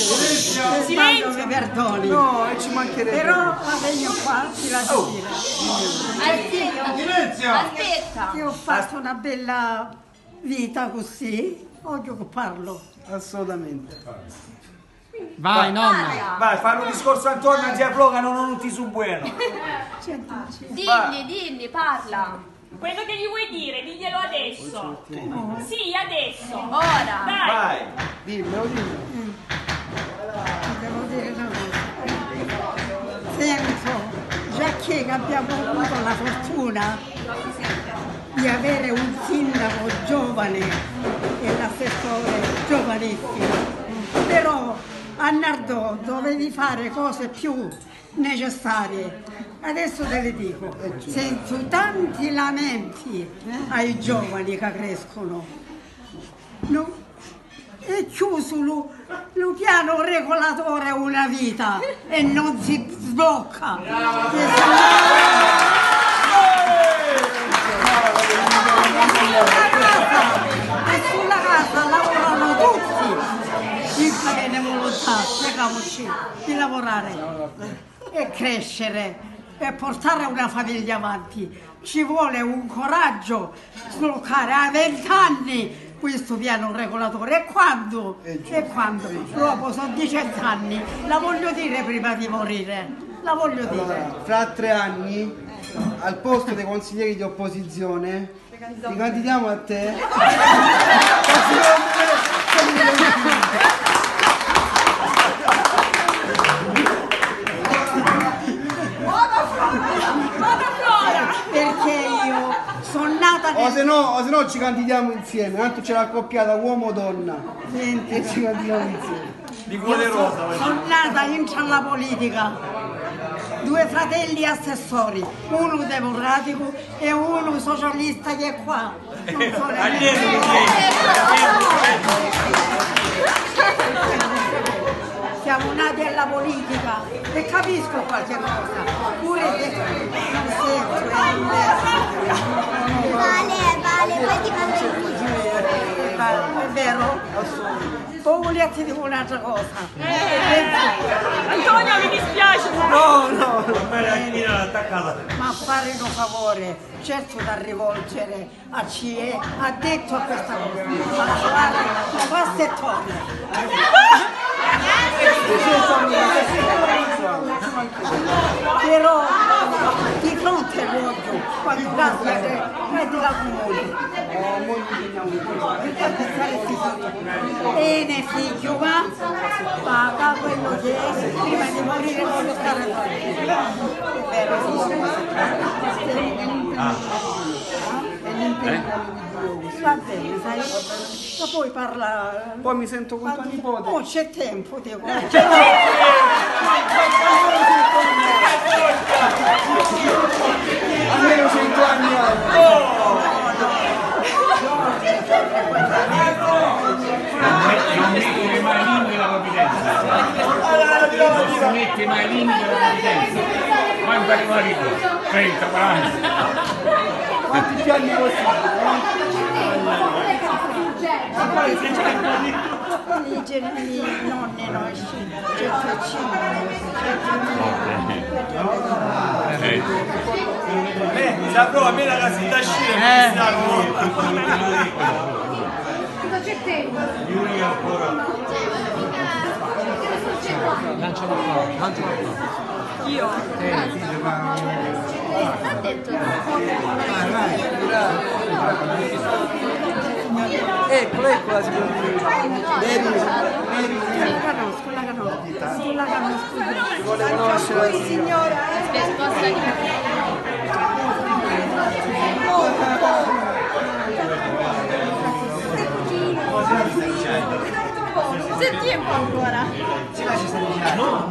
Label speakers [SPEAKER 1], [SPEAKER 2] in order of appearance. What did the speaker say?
[SPEAKER 1] Silenzio. mi perdoni.
[SPEAKER 2] No, e ci mancherebbe.
[SPEAKER 1] Però la vengo qua, ti la
[SPEAKER 2] Oh.
[SPEAKER 1] dire.
[SPEAKER 3] Silenzio! Aspetta!
[SPEAKER 1] Io ho fatto una bella vita così, oggi che parlo.
[SPEAKER 2] Assolutamente.
[SPEAKER 4] Vai, nonna.
[SPEAKER 2] Vai, fai un discorso Antonio, non ti afflogano, non ti su bueno.
[SPEAKER 3] Digli, digli, parla!
[SPEAKER 5] Quello che gli vuoi dire, diglielo adesso. Sì, adesso.
[SPEAKER 3] Ora!
[SPEAKER 5] Dai.
[SPEAKER 2] Vai.
[SPEAKER 6] Dimmelo, dimmelo.
[SPEAKER 1] Sento, già che abbiamo avuto la fortuna di avere un sindaco giovane e l'assessore giovanissimo, però a Nardò dovevi fare cose più necessarie. Adesso te le dico, sento tanti lamenti ai giovani che crescono. No, è chiuso lo, lo piano regolatore una vita e non si sblocca. E sulla casa lavorano tutti. Il bene volontà, spiegamoci, di lavorare e crescere e portare una famiglia avanti. Ci vuole un coraggio sbloccare a vent'anni questo piano regolatore. E quando? E quando? Dopo sono 18 anni. La voglio dire prima di morire. La voglio dire.
[SPEAKER 6] Allora, fra tre anni, al posto dei consiglieri di opposizione, ti candidiamo a te.
[SPEAKER 1] Perché io sono nata
[SPEAKER 6] O se no, o se no ci candidiamo insieme, tanto c'è l'accoppiata uomo-donna. E ci candidiamo insieme.
[SPEAKER 2] Di cuore rosa. vai.
[SPEAKER 1] Sono nata in alla politica. Due fratelli assessori, uno democratico e uno socialista che è qua. Non so Siamo nati alla politica e capisco qualche cosa.
[SPEAKER 3] Poi
[SPEAKER 1] volevo dire un'altra cosa.
[SPEAKER 5] Antonio, mi dispiace.
[SPEAKER 2] No, no, non me la mira attaccata.
[SPEAKER 1] ma fare un favore, certo da rivolgere a CIE, ha detto a questa cosa, ma fare la pasta e torna. Però di fronte all'occhio, quando prendi la comune, bene figlio, ma paga quello che è, prima di morire voglio stare. È vero, Va bene, sai? Ma poi parla.
[SPEAKER 2] Poi mi sento con tua nipote.
[SPEAKER 1] Oh, c'è tempo, dico.
[SPEAKER 6] Almeno
[SPEAKER 4] Non si mette mai limite la provvidenza. Quanto arriva lì? 30, 40.
[SPEAKER 6] Quanti più anni possibili?
[SPEAKER 1] I genitori, i nonni nostri, c'è
[SPEAKER 2] Eh, sa prova a me la casetta scena.
[SPEAKER 3] Ha detto
[SPEAKER 6] Eccola, eccola, si può dire.
[SPEAKER 1] La conosco, la conosco, la conosco.
[SPEAKER 6] Vuole conoscere la signora.
[SPEAKER 3] sposta di C'è tempo ancora. no,